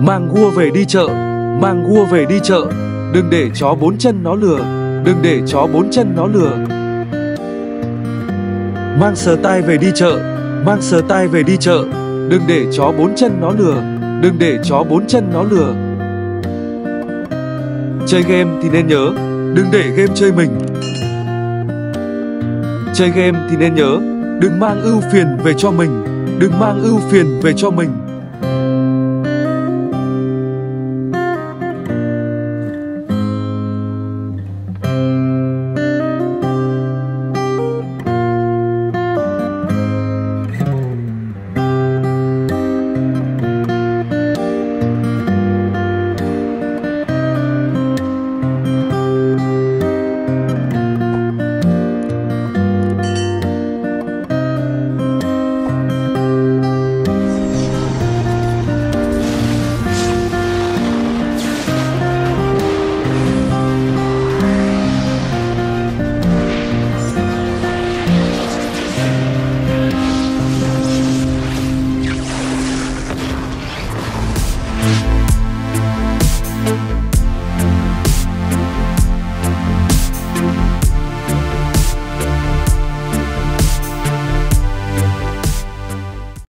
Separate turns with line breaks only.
Mang gua về đi chợ, mang gua về đi chợ, đừng để chó bốn chân nó lừa, đừng để chó bốn chân nó lừa. Mang sờ tai về đi chợ, mang sờ tai về đi chợ, đừng để chó bốn chân nó lừa, đừng để chó bốn chân nó lừa. Chơi game thì nên nhớ, đừng để game chơi mình. Chơi game thì nên nhớ, đừng mang ưu phiền về cho mình, đừng mang ưu phiền về cho mình.